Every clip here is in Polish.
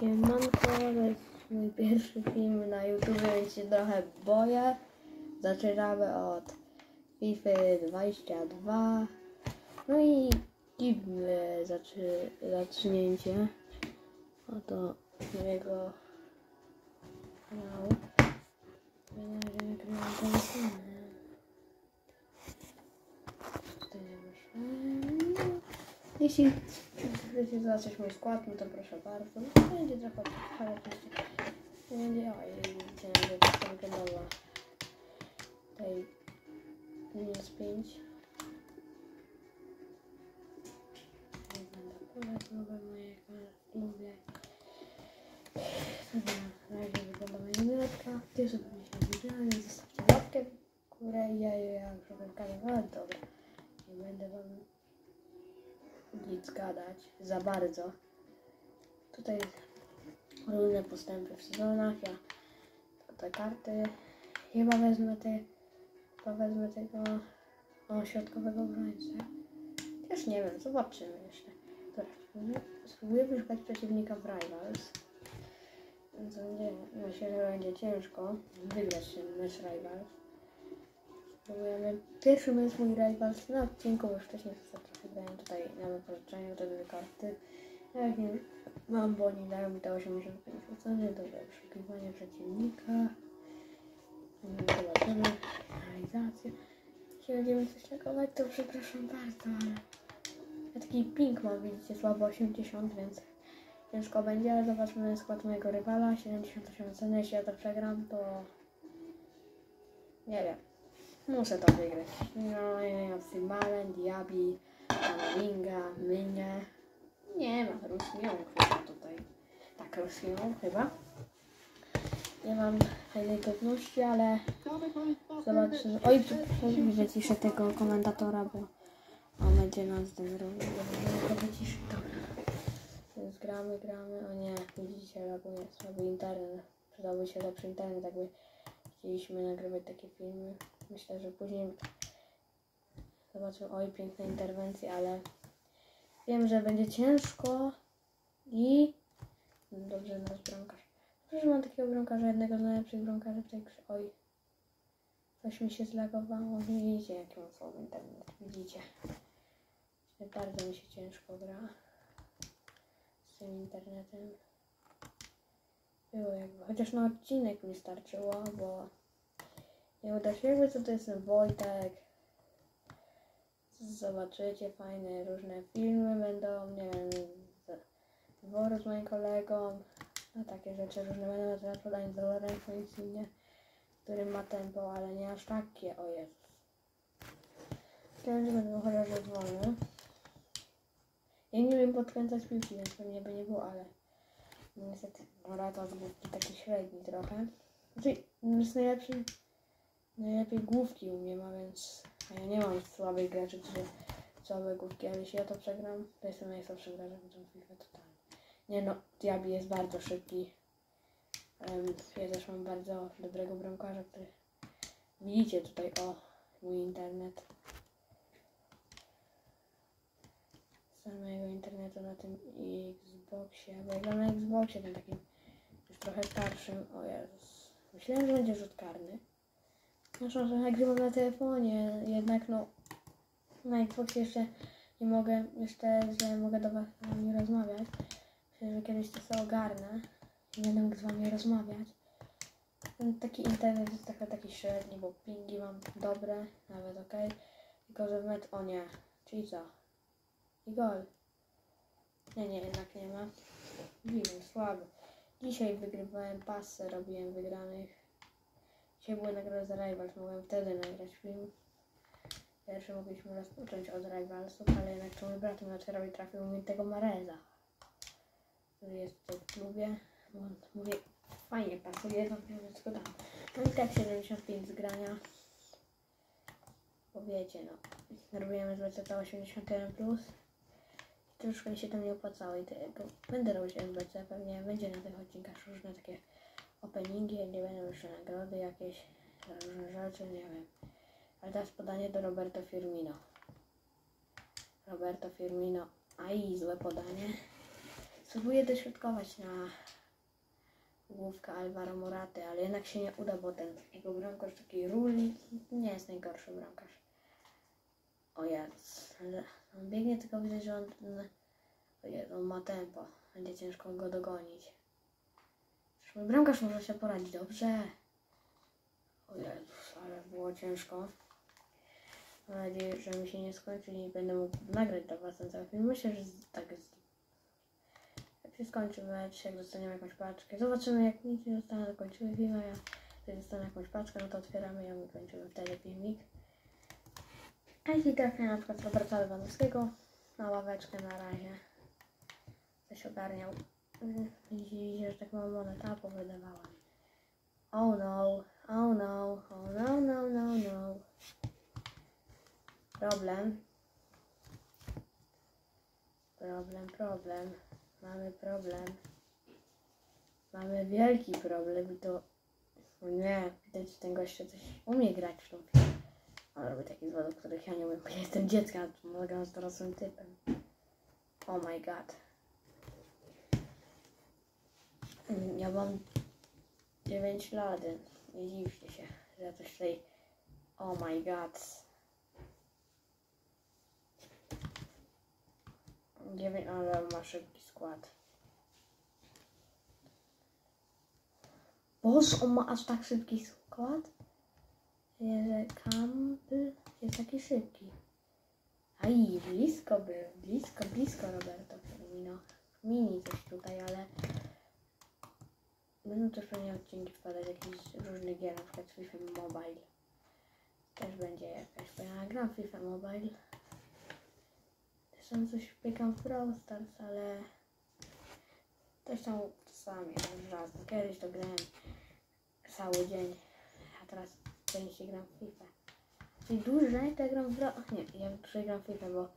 Siemanko, to jest mój pierwszy film na YouTube, więc się trochę boję. Zaczynamy od FIFA 22. No i dziwne zaczy, zacznięcie. Oto mojego kanału. Wyszło. Jeśli chcecie zobaczyć mój skład, no to proszę bardzo. Będzie trochę charakterystycznie. Nie będzie, o, widzicie, to wyglądało. Tutaj minus 5. Wygląda pole nowe mojego, lubię. Na razie wygląda moja minutka. Ty sobie się widziałem, zostawcie łapkę w górę ja, ja, ja już robię kanał, dobra. Nie będę wam nic gadać za bardzo. Tutaj różne postępy w sezonach. Ja te karty chyba wezmę te chyba wezmę tego o, środkowego obrońcę. Też nie wiem, zobaczymy jeszcze. Dobra, spróbuję- wyszukać przeciwnika w Rivals. Więc będzie, myślę, że będzie ciężko wygrać ten mecz Rivals. Spróbujemy. Pierwszy mecz mój Rivals na odcinku, bo wcześniej sobie trochę grałem tutaj na wypożyczeniu te dwie karty. Jak nie mam, bo oni dają mi te 85%, dobra, wyszukiwanie przeciwnika. Mm, Zobaczymy. Realizację. Jeśli będziemy coś lagować, to przepraszam bardzo, ale ja taki ping mam, widzicie, słabo 80, więc ciężko będzie, ale zobaczmy skład mojego rywala, 78 oceny, jeśli ja to przegram, to nie wiem. Muszę to wygrać. No, ja mam Symalen, Diabi, Kamaringa, Mynie. Nie ma Rusnią chyba tutaj. Tak, Rusnią chyba. Nie mam fajnej pewności, ale zobaczymy. Oj, przepraszam, wyciszę tego komentatora, bo on będzie nas denerwował. Więc gramy, gramy. O nie, widzicie, laguje słaby internet. Przydałby się lepszy internet, jakby chcieliśmy nagrywać takie filmy. Myślę, że później zobaczymy. Oj, piękne interwencje, ale wiem, że będzie ciężko i dobrze nasz bramkarz. Dobrze, że mam takiego bramkarza, jednego z najlepszych bramkarzy w tej grze. Oj, coś mi się zlagowało. Widzicie, jaki mam słaby internet. Widzicie. Bardzo mi się ciężko gra z tym internetem. Było jakby, chociaż na odcinek mi starczyło, bo nie uda się jakby co to jest ten Wojtek. Zobaczycie fajne różne filmy będą, nie wiem, dworu z moim kolegą. No takie rzeczy różne będą na podanie z Lorenzo Insigne, który ma tempo, ale nie aż takie, o Jezus. Że będą chociaż wolne. Ja nie wiem podkręcać piłki, więc pewnie by nie było, ale niestety Morata z główki taki średni trochę. Znaczy, jest najlepszy, najlepiej główki umiem, a więc ja nie mam słabych graczy, czy słabe główki, ale jeśli ja to przegram, to jestem najsłabszym graczem w tą FIFA totalnie. Nie no, Diaby jest bardzo szybki. Ja też mam bardzo dobrego bramkarza, który widzicie tutaj, o, mój internet. samego internetu na tym Xboxie, bo ja na Xboxie, tym takim już trochę starszym. O Jezus. Myślałem, że będzie rzut karny. Zresztą, że nagrywam na telefonie, jednak no na Xboxie jeszcze nie mogę, jeszcze źle mogę do was rozmawiać. Myślę, że kiedyś to sobie ogarnę i będę mógł z wami rozmawiać. Ten taki internet jest trochę taki średni, bo pingi mam dobre, nawet ok. Tylko, że w met... O nie, czyli co? I gol. Nie, nie, jednak nie ma. Widzę, słaby. Dzisiaj wygrywałem pasy, robiłem wygranych. Dzisiaj były nagrody za Rivals, mogłem wtedy nagrać film. Pierwszy mogliśmy rozpocząć od Rivalsów, ale jednak to mój brat Macerowi trafił mi tego Mareza, który jest tutaj w klubie. On, mówię, fajnie pasuje, no go dam. No i tak 75 z grania. Bo wiecie, no, robimy z WCT 81+. Plus. Troszkę mi się to nie opłacało i tego będę robić MBC, pewnie będzie na tych odcinkach różne takie openingi, gdzie będą jeszcze nagrody jakieś, za różne rzeczy, nie wiem. Ale teraz podanie do Roberto Firmino. Roberto Firmino, aj, złe podanie. Spróbuję dośrodkować na główkę Alvaro Moraty, ale jednak się nie uda, bo ten jego bramkarz taki ruli nie jest najgorszy bramkarz. O ale on biegnie, tylko widzę, że on, on ma tempo. Będzie ciężko go dogonić. Bramkarz może się poradzić dobrze. O Jezus, ale było ciężko. Mam nadzieję, że mi się nie skończy i będę mógł nagrać dla Was ten cały film. Myślę, że tak jest. Jak się skończy jak dostaniemy jakąś paczkę. Zobaczymy, jak nic nie dostanę, to kończymy film, a ja dostanę jakąś paczkę, no to otwieramy ją i kończymy wtedy filmik. A jeśli trafię na przykład Roberta Lewandowskiego na ławeczkę na razie, coś ogarniał. Mhm. Widzicie, że tak mam moneta powydawała mi. Oh no, oh no, oh no, no, no, no. Problem. Problem, problem. Mamy problem. Mamy wielki problem i to... Nie, widać, że ten gościu coś umie grać w tą. On robi takie zwody, których ja nie umiem. Ja jestem dzieckiem, a mogę z dorosłym typem. Oh my god. Ja mam 9 lat, nie dziwcie się, że coś tutaj... Oh my god. 9, ale ma szybki skład. Boże, on ma aż tak szybki skład? Że Campbell jest taki szybki. Aj, blisko był, blisko, blisko Roberto Firmino. Mini coś tutaj, ale będą też pewnie odcinki wpadać jakichś różnych gier, na przykład FIFA Mobile. Też będzie jakaś, bo ja gram FIFA Mobile. Też tam coś pykam w Brawl Stars, ale też tam czasami, raz, kiedyś to grałem cały dzień, a teraz częściej gram w FIFA. Czyli dłużej to ja gram w Brawl... Nie, ja dłużej gram w FIFA, bo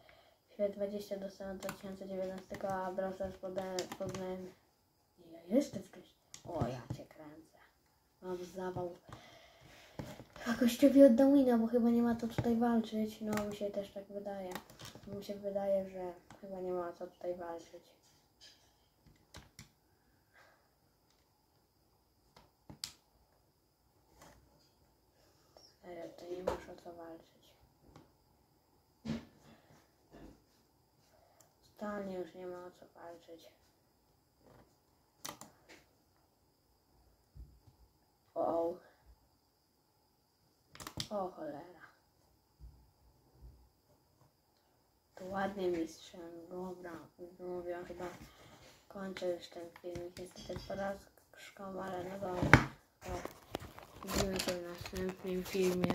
FIFA 20 dostałem od 2019, a Brawl Stars poznałem... Ile? Jeszcze wcześniej. O, ja cię kręcę. Mam zawał. A gościowi oddał wina, bo chyba nie ma co tutaj walczyć. No, mi się też tak wydaje. Mi się wydaje, że chyba nie ma co tutaj walczyć. Serio, to nie masz o co walczyć. Totalnie już nie ma o co walczyć. O. O cholera. To ładnie mistrzem. Dobra, mówiłam chyba kończę już ten filmik. Niestety porażką, ale no dobra. Widzimy się w następnym filmie.